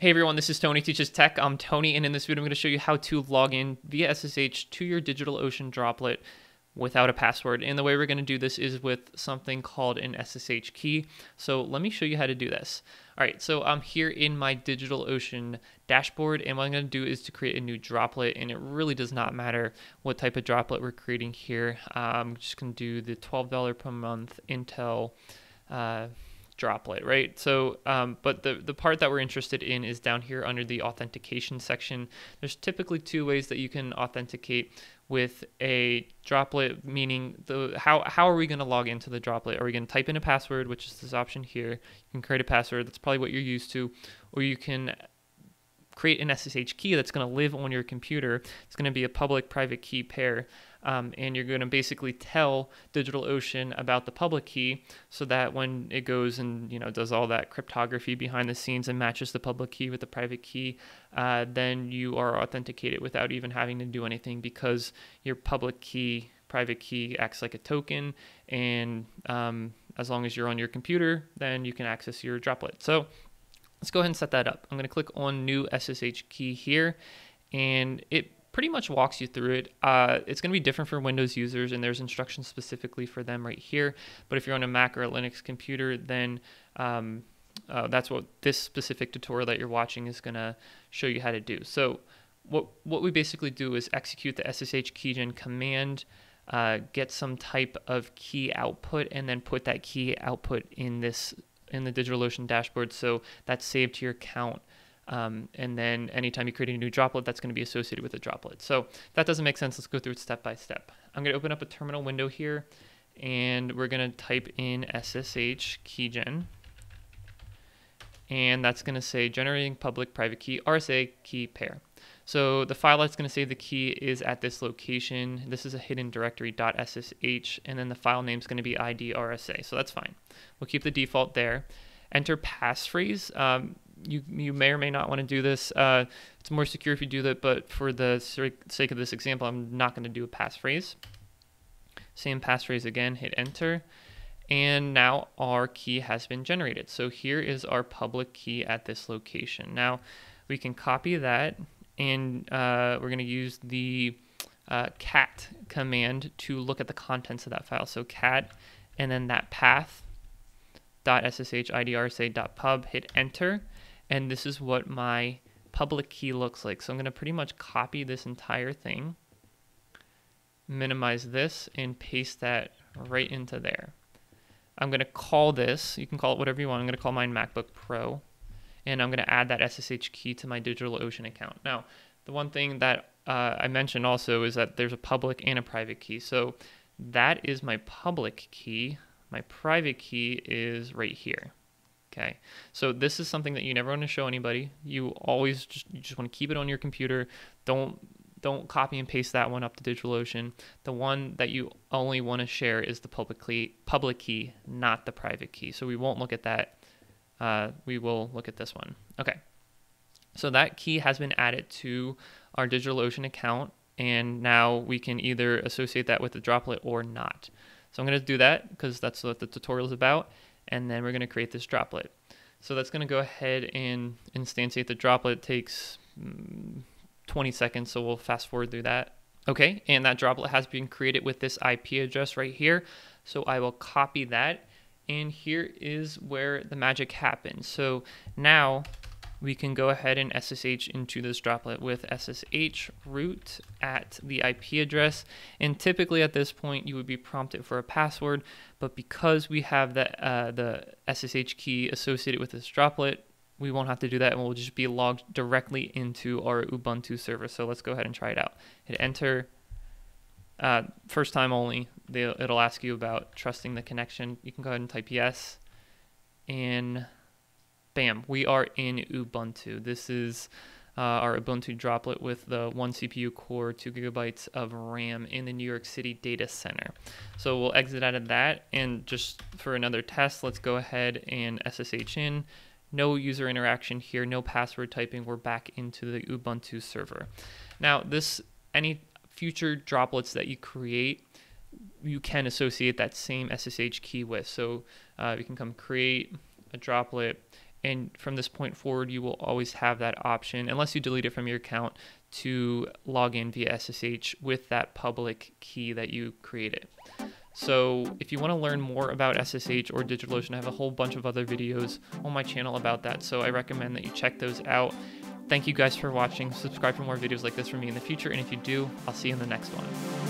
Hey everyone, this is Tony Teaches Tech. I'm Tony, and in this video, I'm going to show you how to log in via SSH to your DigitalOcean droplet without a password. And the way we're going to do this is with something called an SSH key. So let me show you how to do this. All right, so I'm here in my DigitalOcean dashboard, and what I'm going to do is to create a new droplet, and it really does not matter what type of droplet we're creating here. I'm just going to do the $12 per month Intel. Uh, droplet, right? So, um, but the, the part that we're interested in is down here under the authentication section. There's typically two ways that you can authenticate with a droplet, meaning the how, how are we going to log into the droplet? Are we going to type in a password, which is this option here? You can create a password. That's probably what you're used to. Or you can create an SSH key that's going to live on your computer. It's going to be a public private key pair. Um, and you're going to basically tell DigitalOcean about the public key so that when it goes and you know does all that cryptography behind the scenes and matches the public key with the private key, uh, then you are authenticated without even having to do anything because your public key private key acts like a token and um, as long as you're on your computer then you can access your droplet. So let's go ahead and set that up. I'm going to click on new ssh key here and it pretty much walks you through it. Uh, it's going to be different for Windows users, and there's instructions specifically for them right here. But if you're on a Mac or a Linux computer, then um, uh, that's what this specific tutorial that you're watching is going to show you how to do. So what, what we basically do is execute the SSH keygen command, uh, get some type of key output, and then put that key output in this in the DigitalOcean dashboard. So that's saved to your account um, and then anytime you create a new droplet, that's going to be associated with a droplet. So that doesn't make sense. Let's go through it step by step. I'm going to open up a terminal window here, and we're going to type in SSH keygen. And that's going to say generating public private key RSA key pair. So the file that's going to save the key is at this location. This is a hidden directory.ssh, and then the file name is going to be idrsa. So that's fine. We'll keep the default there. Enter passphrase. Um, you you may or may not want to do this. Uh, it's more secure if you do that, but for the sake of this example, I'm not going to do a passphrase. Same passphrase again, hit enter. And now our key has been generated. So here is our public key at this location. Now we can copy that and uh, we're going to use the uh, cat command to look at the contents of that file. So cat and then that path dot ssh idrsa.pub, hit enter and this is what my public key looks like. So I'm going to pretty much copy this entire thing, minimize this, and paste that right into there. I'm going to call this, you can call it whatever you want. I'm going to call mine MacBook Pro. And I'm going to add that SSH key to my DigitalOcean account. Now, the one thing that uh, I mentioned also is that there's a public and a private key. So that is my public key. My private key is right here. Okay, so this is something that you never want to show anybody. You always just you just want to keep it on your computer. Don't don't copy and paste that one up to DigitalOcean. The one that you only want to share is the public key, public key, not the private key. So we won't look at that. Uh, we will look at this one. Okay, so that key has been added to our DigitalOcean account, and now we can either associate that with the droplet or not. So I'm going to do that because that's what the tutorial is about and then we're going to create this droplet. So that's going to go ahead and instantiate the droplet. It takes mm, 20 seconds, so we'll fast forward through that. Okay, and that droplet has been created with this IP address right here. So I will copy that, and here is where the magic happens. So now we can go ahead and SSH into this droplet with SSH root at the IP address. And typically at this point, you would be prompted for a password. But because we have the, uh, the SSH key associated with this droplet, we won't have to do that and we'll just be logged directly into our Ubuntu server. So let's go ahead and try it out. Hit enter. Uh, first time only. It'll ask you about trusting the connection. You can go ahead and type yes. And bam, we are in Ubuntu. This is uh, our Ubuntu droplet with the one CPU core, two gigabytes of RAM in the New York City data center. So we'll exit out of that and just for another test, let's go ahead and SSH in. No user interaction here, no password typing. We're back into the Ubuntu server. Now, this any future droplets that you create, you can associate that same SSH key with. So uh, you can come create a droplet and from this point forward, you will always have that option, unless you delete it from your account, to log in via SSH with that public key that you created. So if you want to learn more about SSH or DigitalOcean, I have a whole bunch of other videos on my channel about that. So I recommend that you check those out. Thank you guys for watching. Subscribe for more videos like this from me in the future. And if you do, I'll see you in the next one.